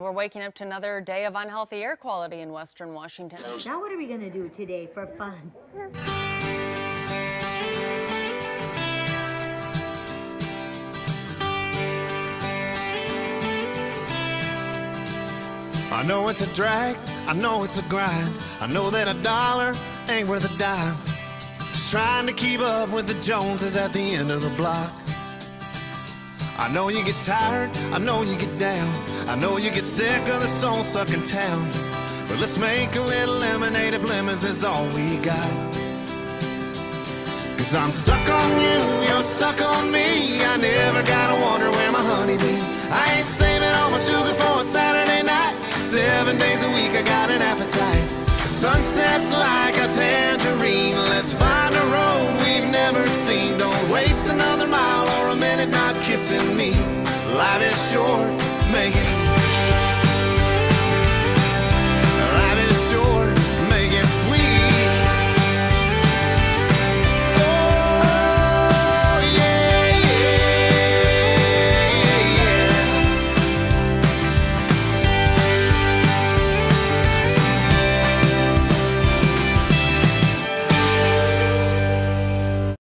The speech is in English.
We're waking up to another day of unhealthy air quality in western Washington. Now, what are we going to do today for fun? I know it's a drag, I know it's a grind. I know that a dollar ain't worth a dime. Just trying to keep up with the Joneses at the end of the block. I know you get tired, I know you get down. I know you get sick of the soul sucking town. But let's make a little lemonade if lemons is all we got. Cause I'm stuck on you, you're stuck on me. I never gotta wonder where my honey be. I ain't saving all my sugar for a Saturday night. Seven days a week, I got an appetite. The sunset's like a tangerine. Let's find a road we've never seen. Don't waste another mile or a minute not kissing me. Life is short, Vegas.